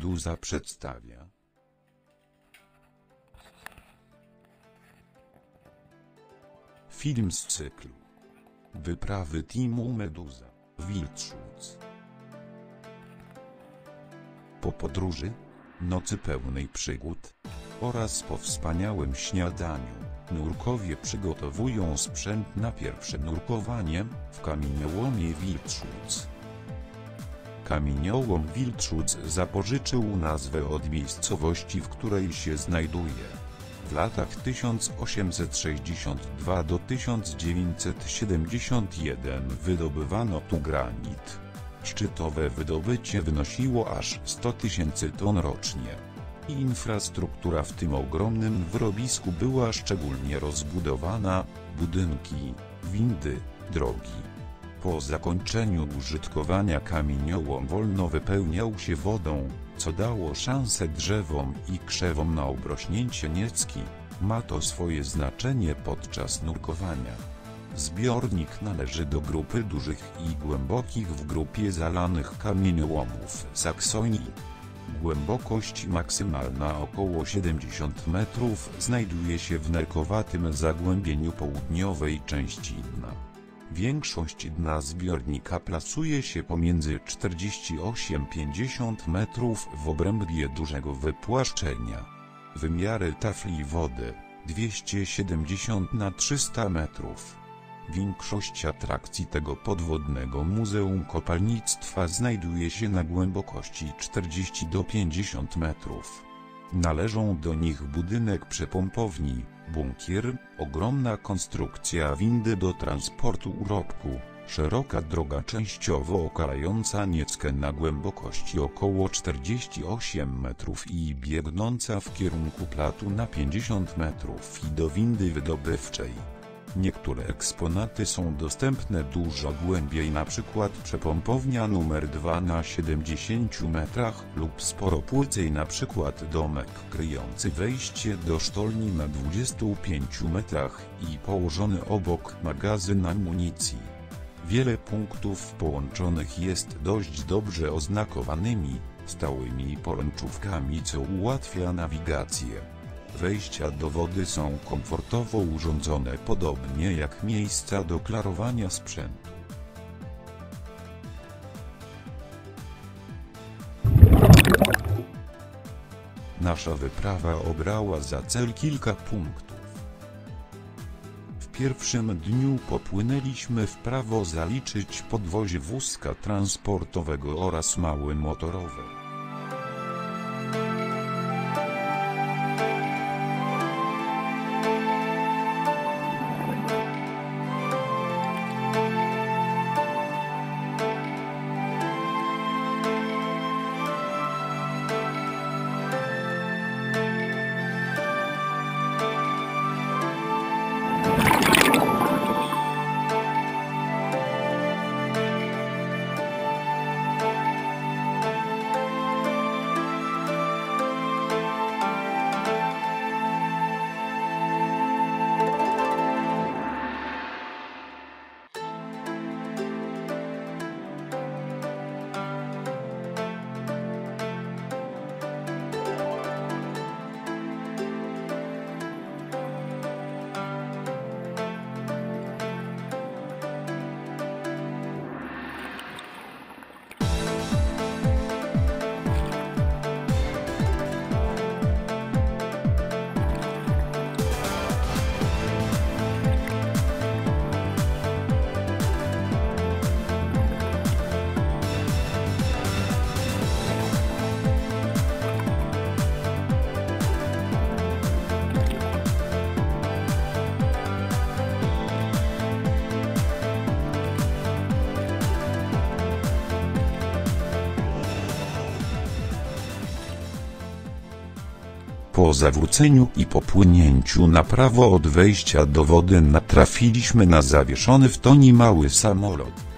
Meduza przedstawia. Film z cyklu Wyprawy Teamu Meduza Wildschutz Po podróży, nocy pełnej przygód oraz po wspaniałym śniadaniu, nurkowie przygotowują sprzęt na pierwsze nurkowanie w kamieniołomie Wildschutz. Kamieniołom Wildschutz zapożyczył nazwę od miejscowości, w której się znajduje. W latach 1862 do 1971 wydobywano tu granit. Szczytowe wydobycie wynosiło aż 100 tysięcy ton rocznie. Infrastruktura w tym ogromnym wyrobisku była szczególnie rozbudowana, budynki, windy, drogi. Po zakończeniu użytkowania kamieniołom wolno wypełniał się wodą, co dało szansę drzewom i krzewom na obrośnięcie niecki. Ma to swoje znaczenie podczas nurkowania. Zbiornik należy do grupy dużych i głębokich w grupie zalanych kamieniołomów Saksonii. Głębokość maksymalna około 70 metrów znajduje się w nerkowatym zagłębieniu południowej części dna. Większość dna zbiornika plasuje się pomiędzy 48-50 metrów w obrębie dużego wypłaszczenia. Wymiary tafli wody 270 na 300 metrów. Większość atrakcji tego podwodnego Muzeum Kopalnictwa znajduje się na głębokości 40 do 50 metrów. Należą do nich budynek przepompowni, bunkier, ogromna konstrukcja windy do transportu urobku, szeroka droga częściowo okalająca Nieckę na głębokości około 48 metrów i biegnąca w kierunku platu na 50 metrów i do windy wydobywczej. Niektóre eksponaty są dostępne dużo głębiej np. przepompownia numer 2 na 70 metrach lub sporo płycej np. domek kryjący wejście do sztolni na 25 metrach i położony obok magazyn amunicji. Wiele punktów połączonych jest dość dobrze oznakowanymi, stałymi poręczówkami co ułatwia nawigację. Wejścia do wody są komfortowo urządzone podobnie jak miejsca do klarowania sprzętu. Nasza wyprawa obrała za cel kilka punktów. W pierwszym dniu popłynęliśmy w prawo zaliczyć podwozie wózka transportowego oraz mały motorower. Po zawróceniu i popłynięciu na prawo od wejścia do wody natrafiliśmy na zawieszony w toni mały samolot.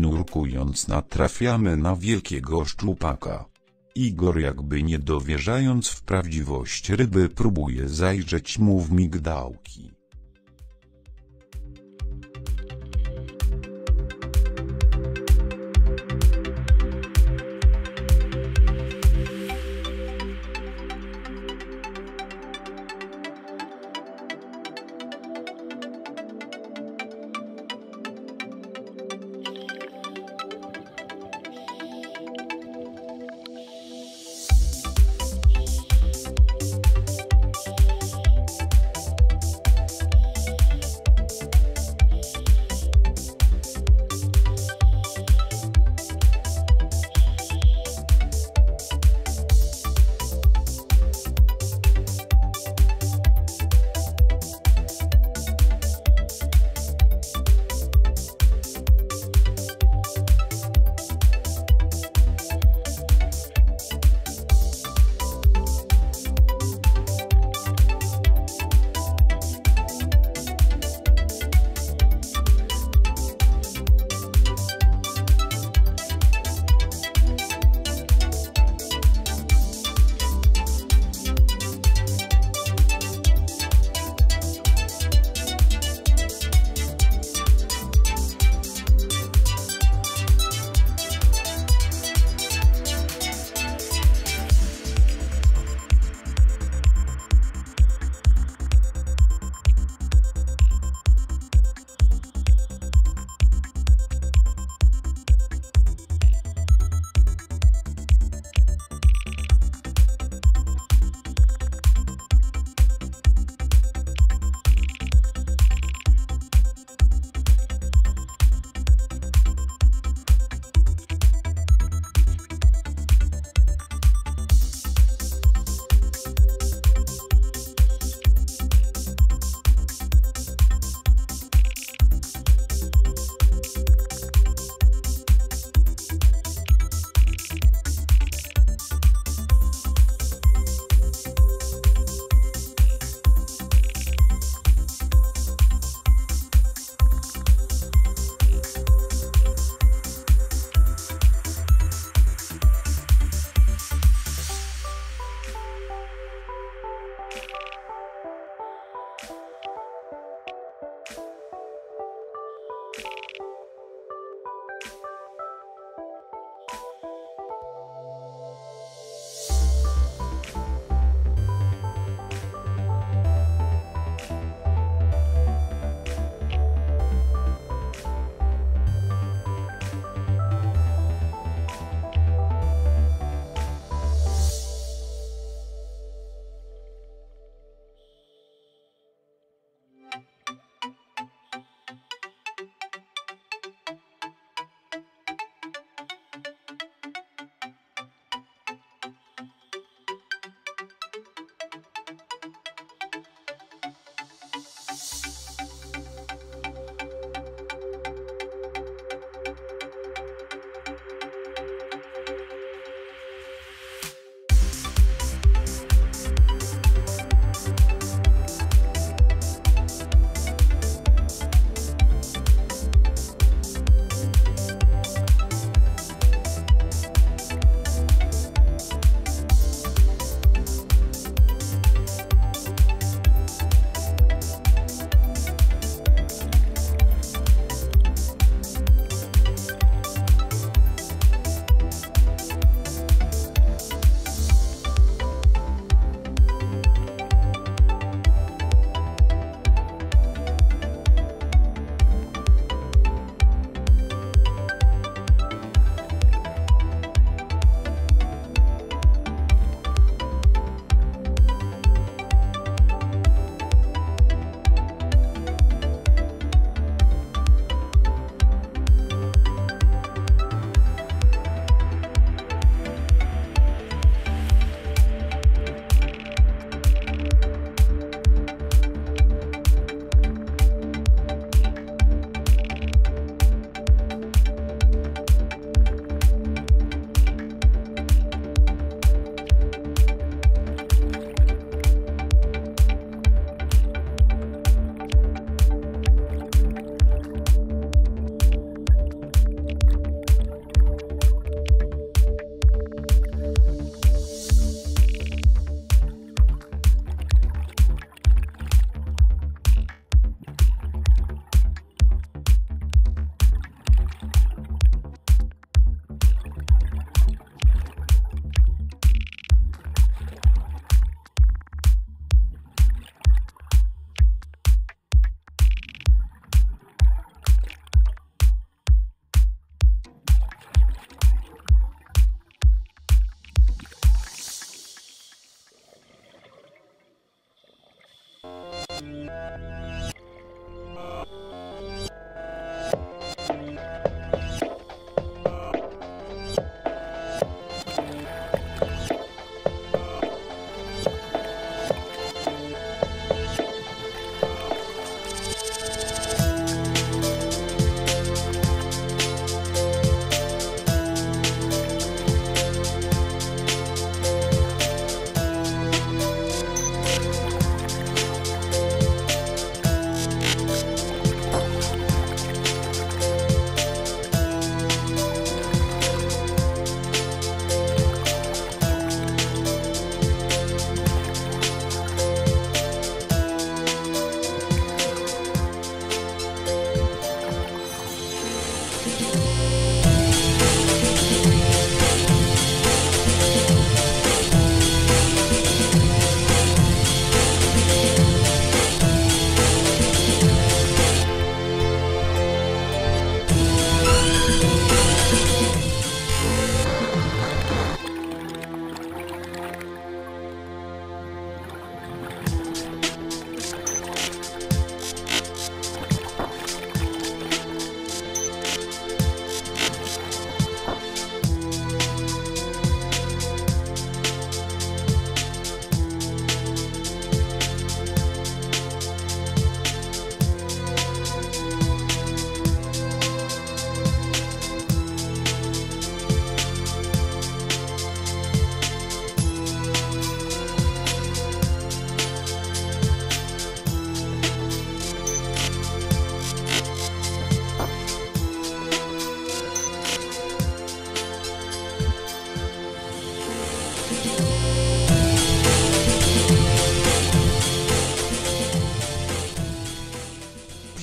Nurkując natrafiamy na wielkiego szczupaka. Igor jakby nie dowierzając w prawdziwość ryby próbuje zajrzeć mu w migdałki.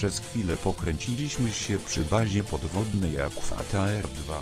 Przez chwilę pokręciliśmy się przy bazie podwodnej Akwata R2.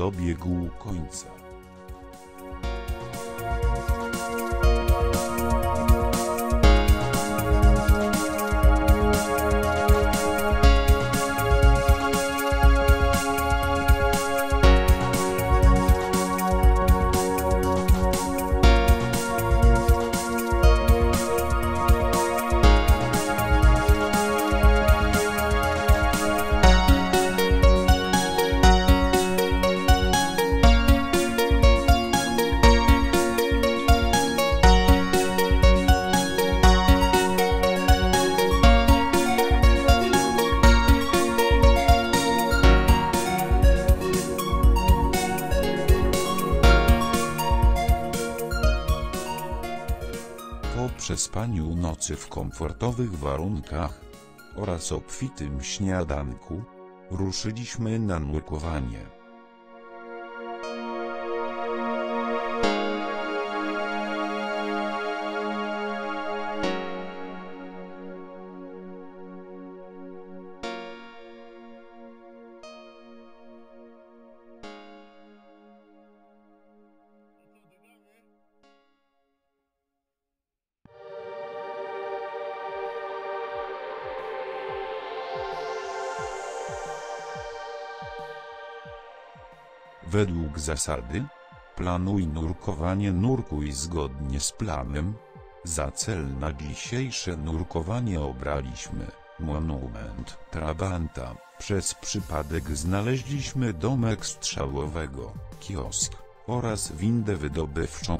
Dobiegł końca. Przespaniu nocy w komfortowych warunkach oraz obfitym śniadanku, ruszyliśmy na nurkowanie. Według zasady planuj nurkowanie, nurkuj zgodnie z planem. Za cel na dzisiejsze nurkowanie obraliśmy monument Trabanta. Przez przypadek znaleźliśmy domek strzałowego, kiosk oraz windę wydobywczą.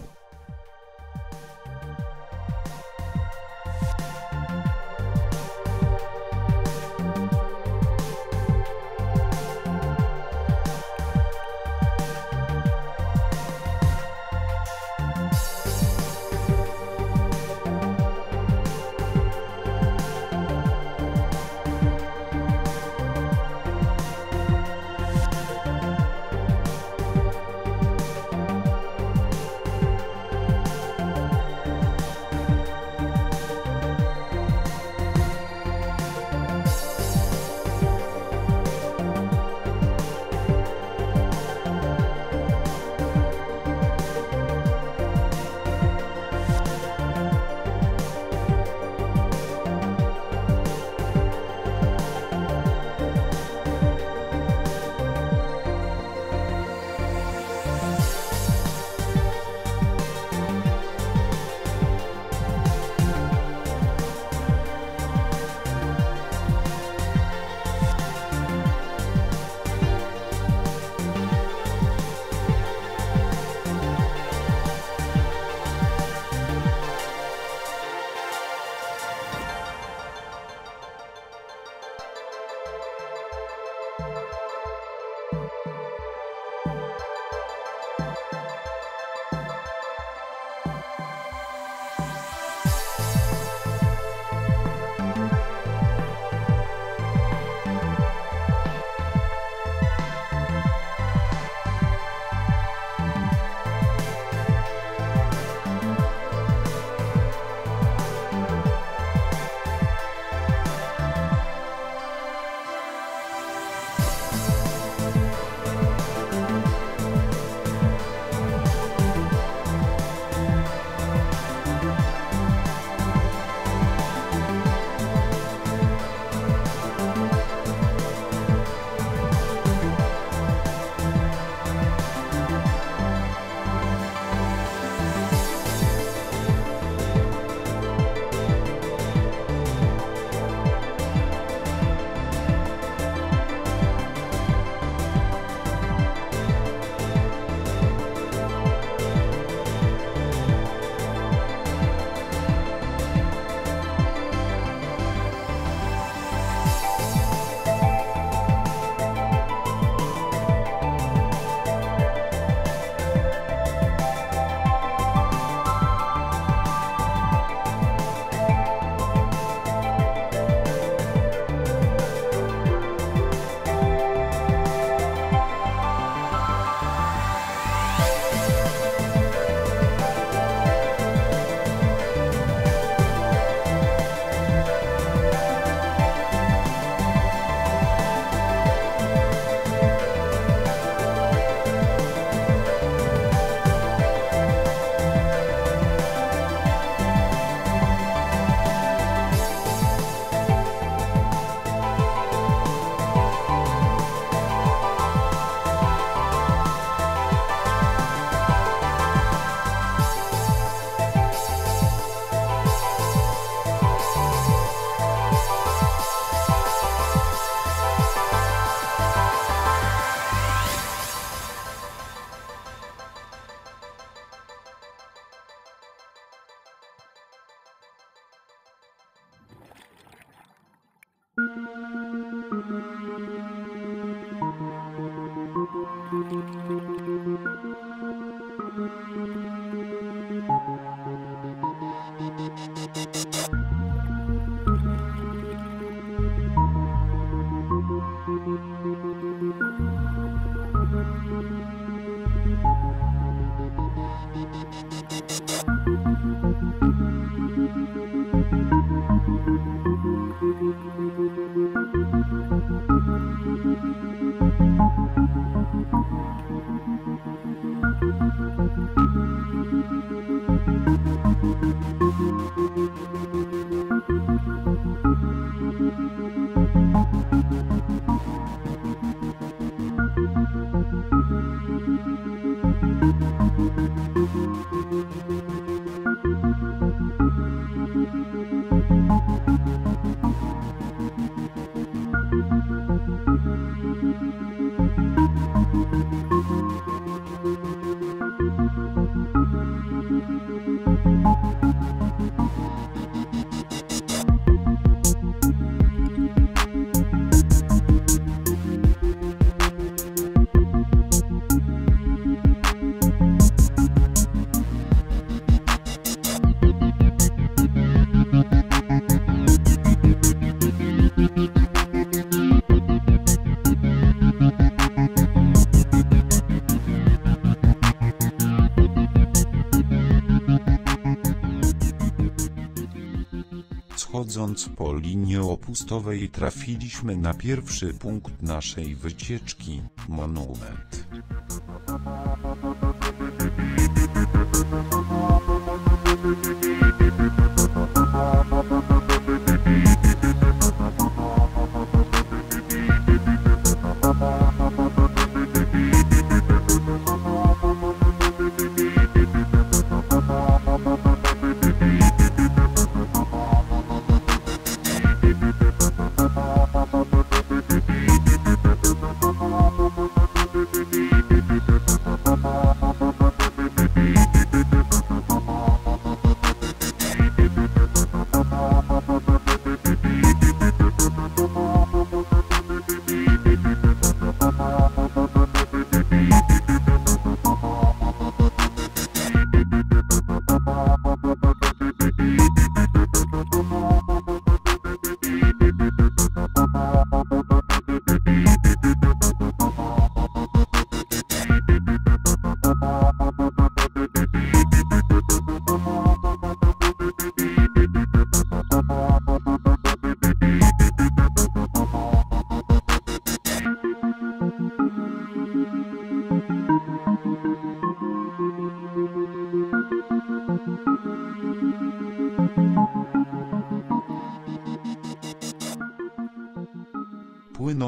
Jadąc po linii opustowej trafiliśmy na pierwszy punkt naszej wycieczki, monument.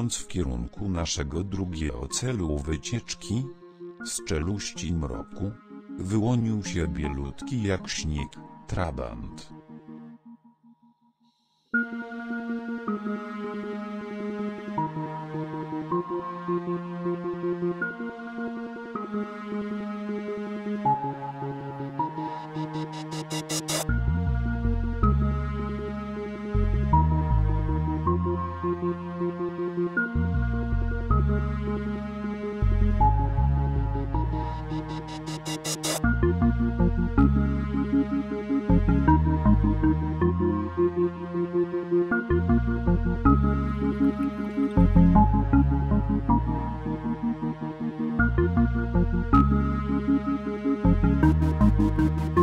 Płynąc w kierunku naszego drugiego celu wycieczki, z czeluści mroku, wyłonił się bielutki jak śnieg, trabant.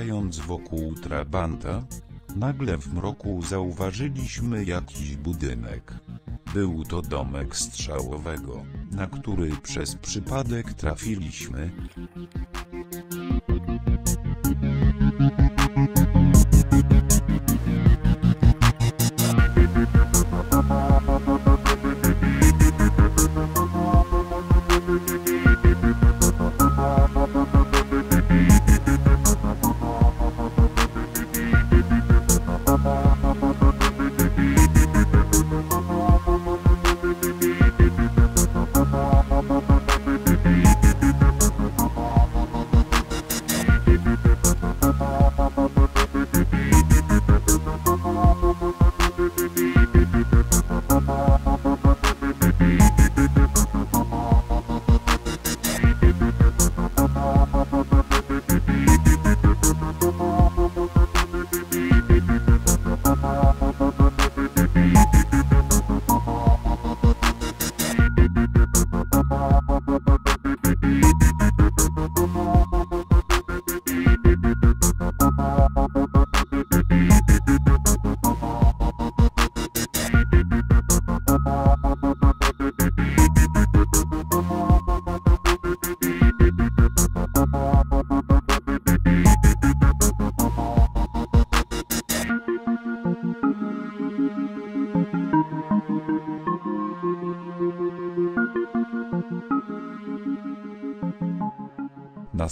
Pływając wokół trabanta, nagle w mroku zauważyliśmy jakiś budynek. Był to domek strzałowego, na który przez przypadek trafiliśmy.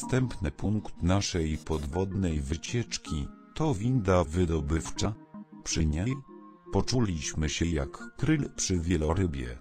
Następny punkt naszej podwodnej wycieczki to winda wydobywcza. Przy niej poczuliśmy się jak kryl przy wielorybie.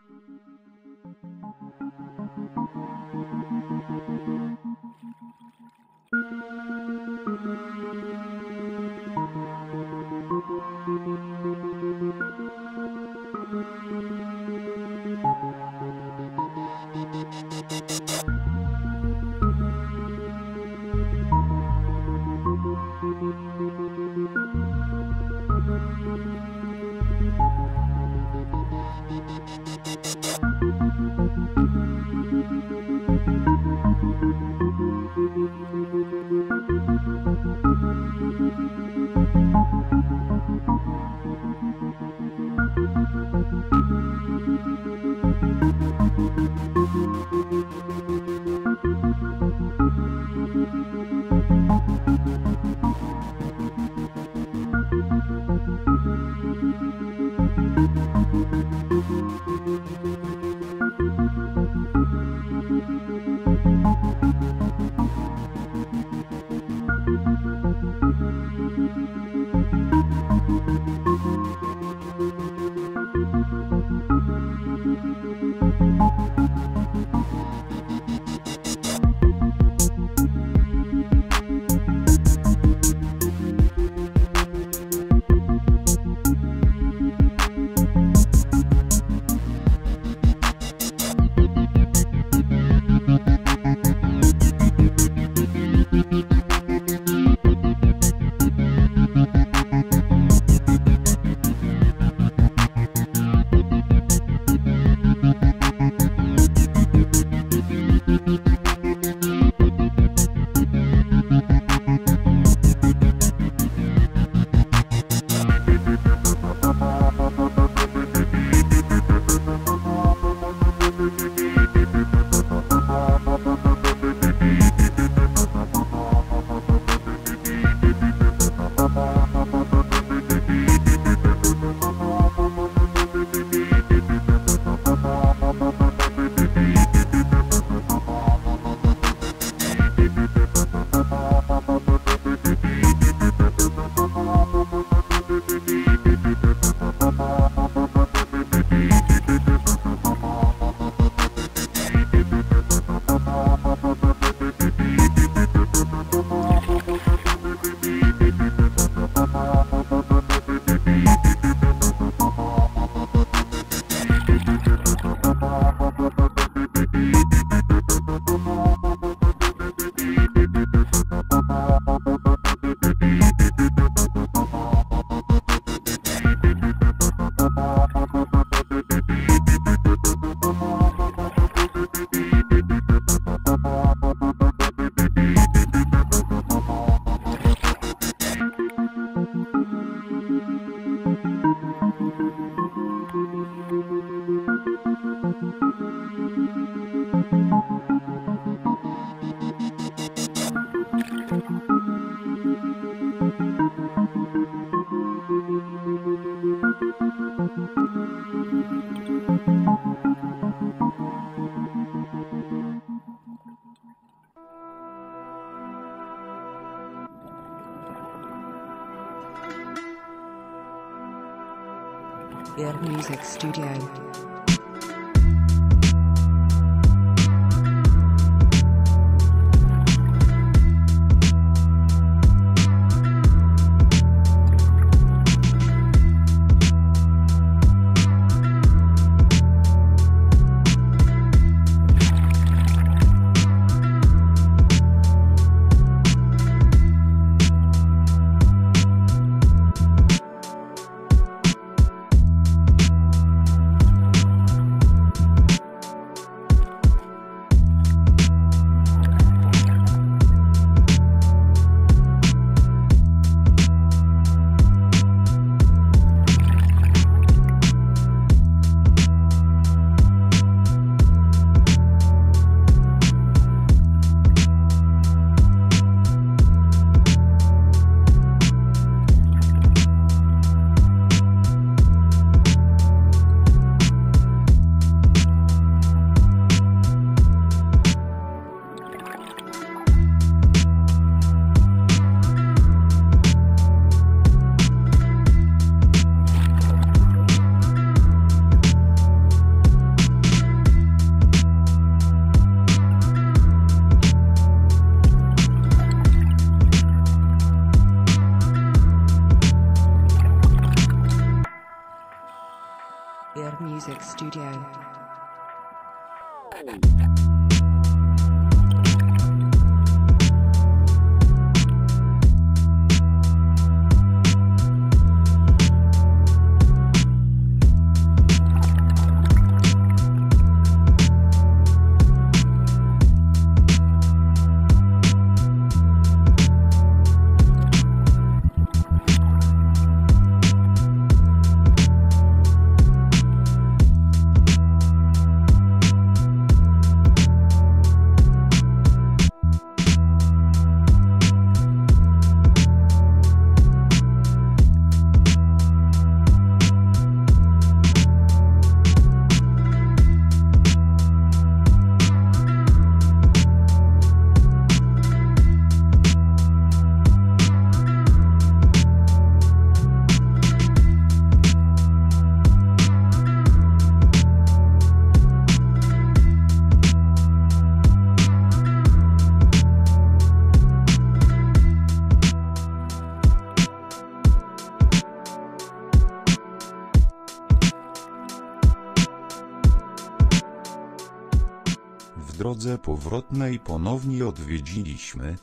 Powrotnej ponownie odwiedziliśmy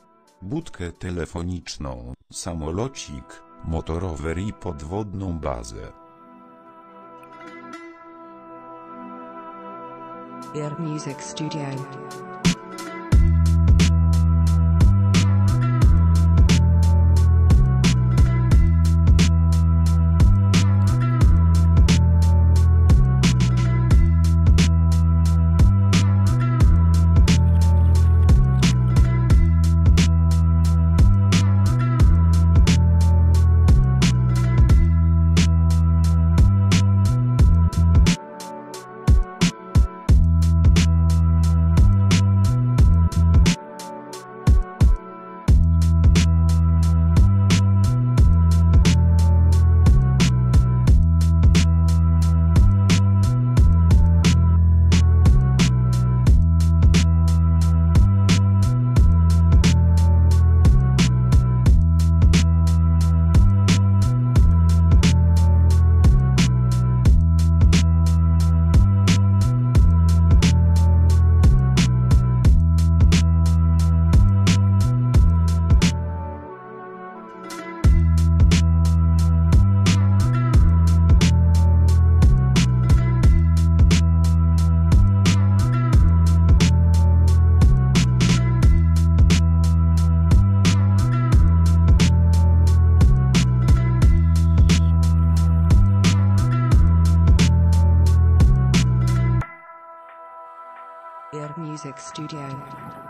budkę telefoniczną, samolocik, motorower i podwodną bazę. Air Music Studio. Music Studio.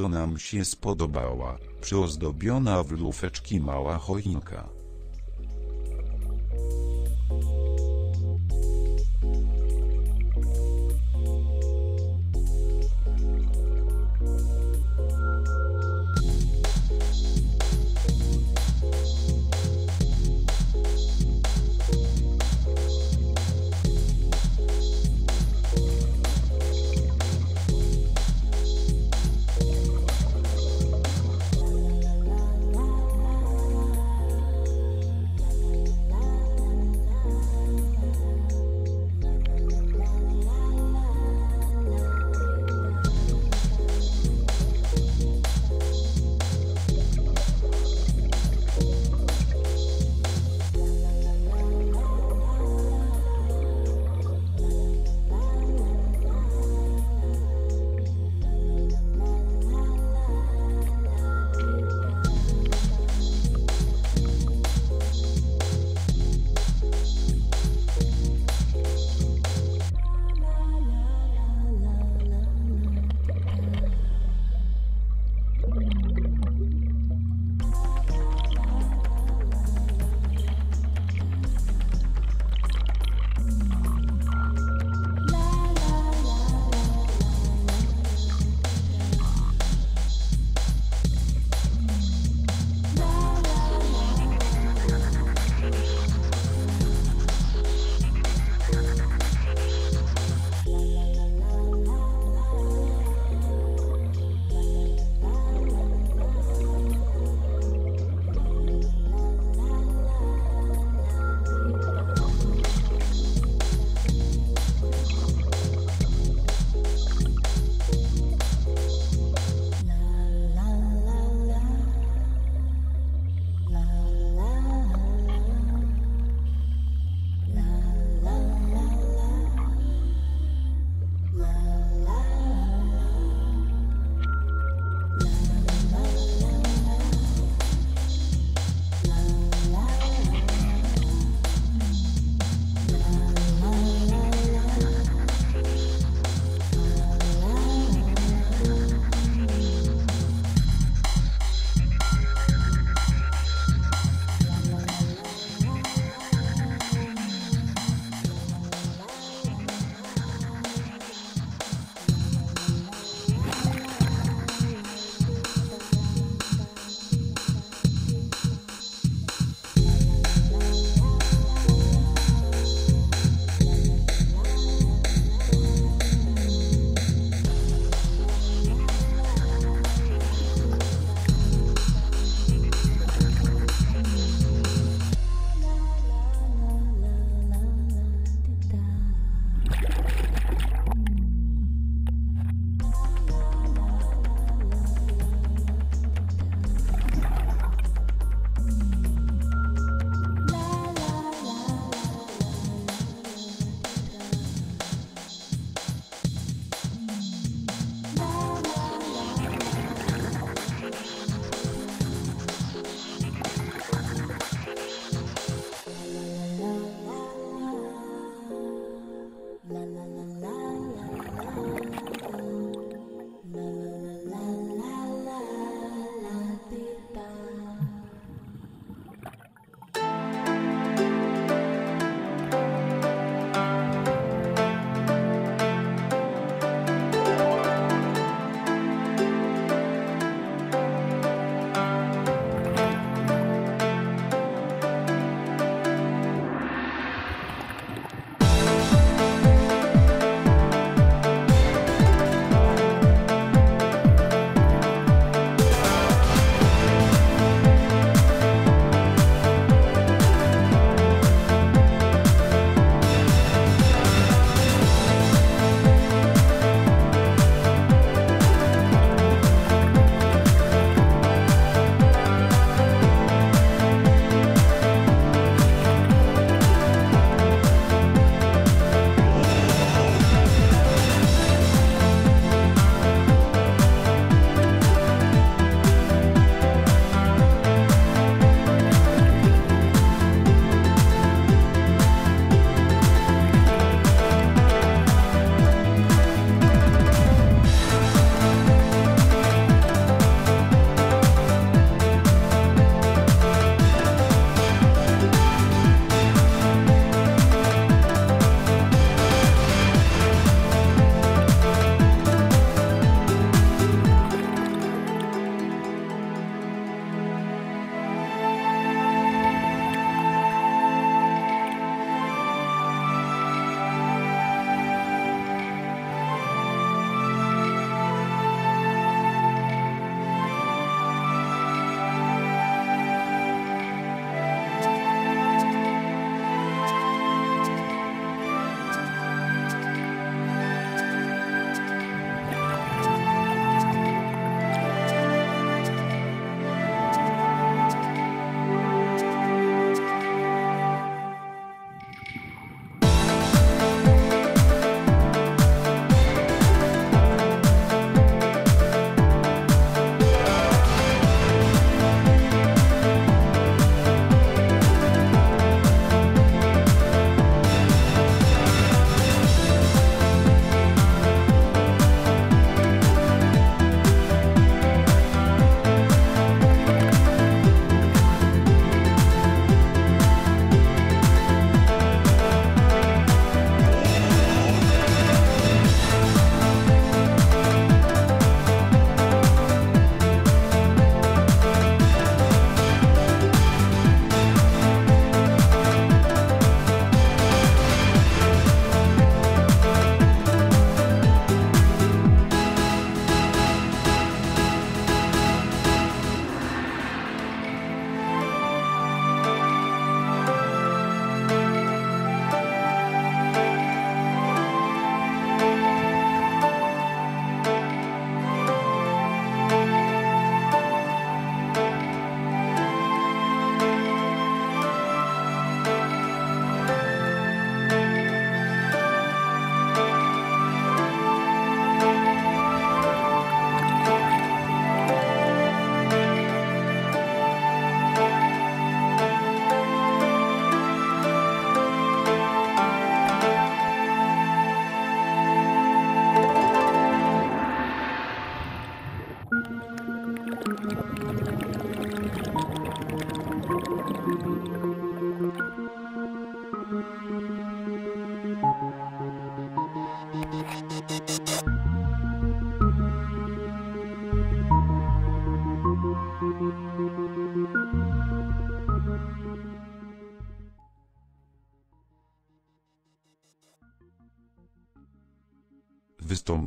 Bardzo nam się spodobała, przyozdobiona w lufeczki mała choinka.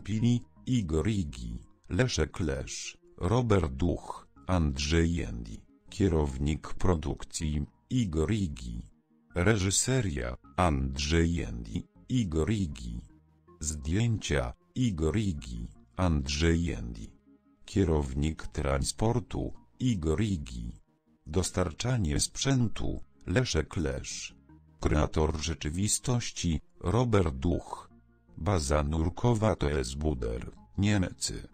Wystąpili Igor Igi, Leszek Lesz, Robert Duch, Andrzej Jendi, kierownik produkcji Igor Igi, reżyseria Andrzej Jendi, Igor Igi, zdjęcia Igor Igi, Andrzej Jendi, kierownik transportu Igor Igi, dostarczanie sprzętu Leszek Lesz, kreator rzeczywistości Robert Duch, baza nurkowa to jest Buder, Niemcy.